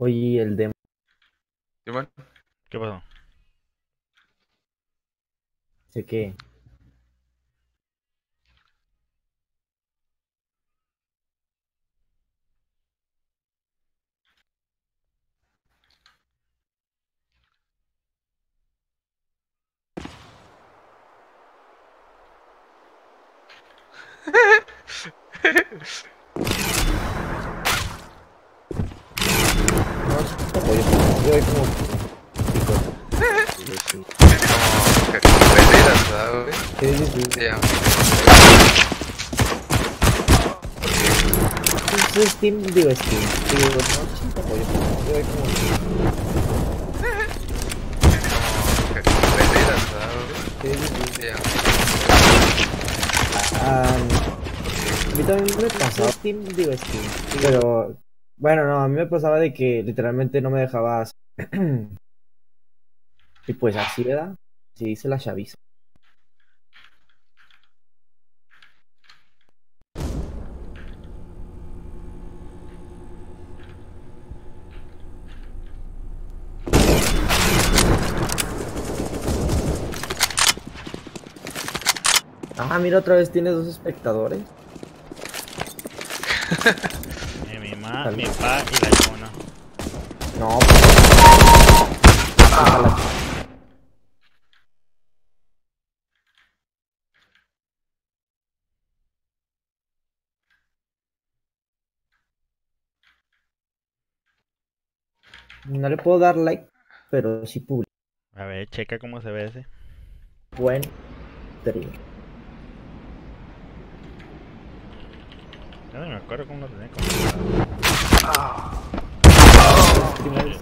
Oye, el demo. Simón, ¿Qué pasó? Sé que. No, sí, como yo, yo voy como. Sí, sí. como que perdidas, ¿verdad, güey? Sí, sí, sí. Sí, ya. Es Steam, digo Steam. Digo, no, sí, como yo, yo voy como. Como que perdidas, ¿verdad, güey? Sí, sí, sí. Sí, ya. Ah, a mí también me pasaba Steam, digo Steam, pero bueno, no, a mí me pasaba de que literalmente no me dejabas y pues así, ¿verdad? Sí, dice la chaviza. Ah, mira, otra vez tienes dos espectadores. Eh, mi ma, Tal- mi pa y la chona. No. Ojalá. No le puedo dar like, pero sí publico. A ver, checa cómo se ve ese. Buen stream. No me acuerdo cómo lo tenía configurado. Streamer.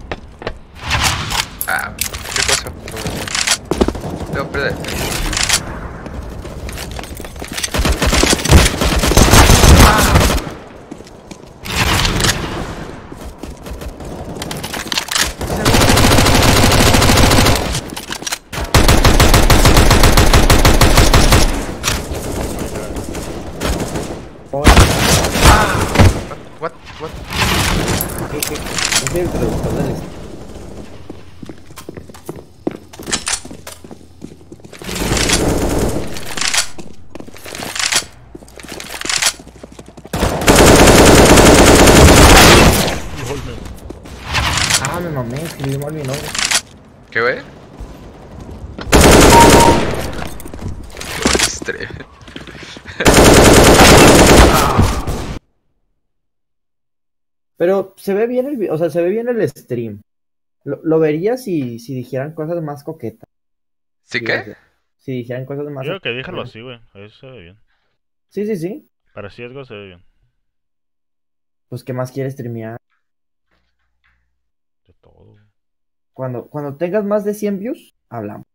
Ah, qué cosa. Perder. Qué es el traductor del stream? Ah, me mamé, escribí mal mi nombre. ¿Qué? Estre- Pero se ve bien el, o sea, se ve bien el stream. Lo, lo vería si, si dijeran cosas más coquetas. ¿Sí qué? Si dijeran cosas más. Yo creo que déjalo así, güey. Eso se ve bien. Sí, sí, sí. Para riesgo se ve bien. Pues, ¿qué más quieres streamear? De todo. Cuando, cuando tengas más de 100 views, hablamos.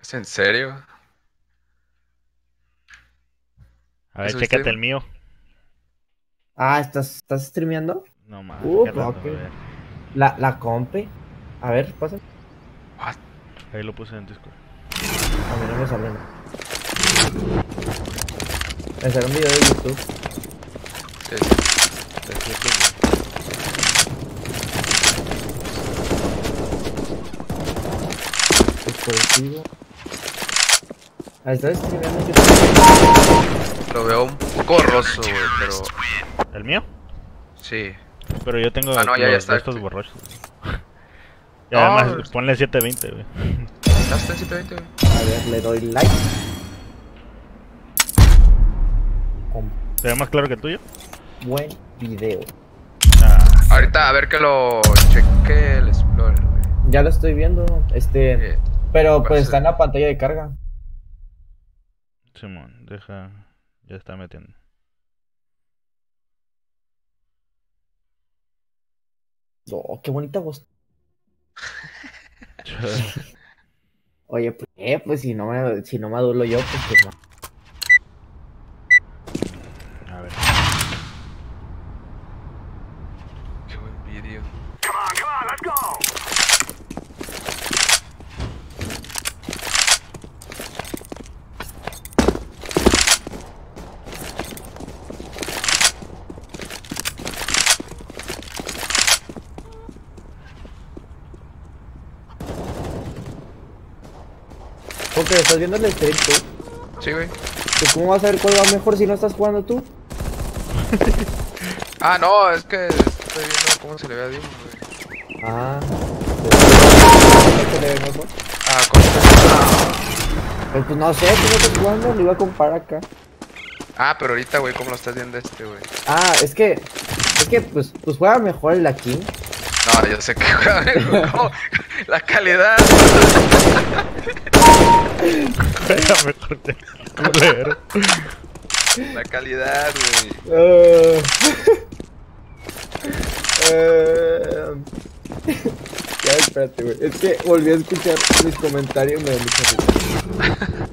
¿Es en serio? A ver, ¿Eso chécate el mío. Ah, ¿estás, estás streameando? No más. Uh, qué rato, ok. a ver. La, la compe. A ver, pasa. What? Ahí lo puse en Discord. A mí no me sale nada. Me sale un video de YouTube. Sí, sí. Dispositivo. Ah, ¿estás streameando en YouTube? Lo veo un poco borroso, güey, pero... ¿El mío? Sí. Pero yo tengo Ah, no, ya, ya está. estos borrosos. Y No, además, ponle 720, güey. ¿Ya está en 720, güey? A ver, le doy like. ¿Se ve más claro que el tuyo? buen video. Ah, Ahorita a ver que lo cheque el Explorer, güey. Ya lo estoy viendo. Este. Eh, Pero pues, pues está en la pantalla de carga. Simón, deja. Ya está metiendo. Oh, qué bonita voz. Oye, pues, eh, pues si no me, si no me adulo yo, pues que no. A ver. qué buen vídeo. Porque estás viendo el stream tú. Sí, güey. ¿Cómo vas a ver cuál va mejor si no estás jugando tú? Ah, no, es que estoy viendo cómo se le ve a Dim, güey. Ah. ¿Qué se le ve mejor? Ah, ¿cómo se- Pues, pues no sé, tú no estás jugando, lo iba a comparar acá. Ah, pero ahorita, güey, ¿cómo lo estás viendo este, güey? Ah, es que. Es que pues, pues juega mejor el King. No, yo sé que juega ¿cómo? La calidad. Juega mejor de culero. La calidad, güey. Eh, ya, espérate, güey. Es que volví a escuchar mis comentarios y me dio mucha risa.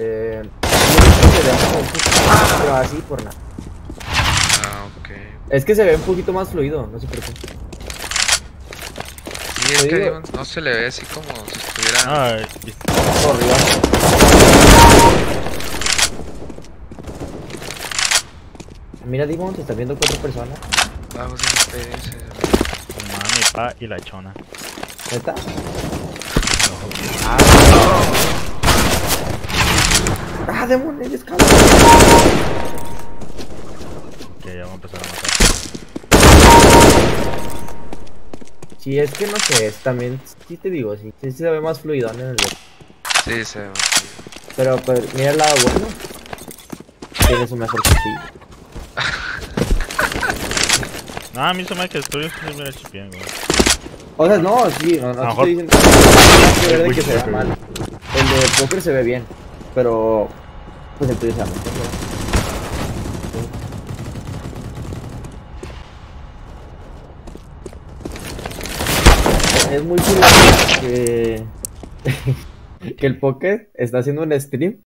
Eh. yo creo que se ve como un poquito- Pero así por nada. Ah, ok. Es que se ve un poquito más fluido, no sé por qué. Sí, es que digo- no se le ve así como si estuviera. Ay, Corrió. Mira, Dimon, te están viendo cuatro personas. Vamos en FPS. tu mamá, mi pa y la chona. ¿Neta? Ah, Demon, eres cabrón. Que ya va a empezar a matar. Sí, es que no sé, es también, sí te digo, sí, sí se ve más fluido en el. Sí, se ve más chido. Pero, pues, mira el lado bueno. Tiene su mejor cuchillo. No, a mí se me hace que estoy la chipié, güey. O sea, no, sí, no, no te estoy diciendo ok. El de poker se ve bien, pero pues el tuyo se mejor. Es muy curioso que, que el poker está haciendo un stream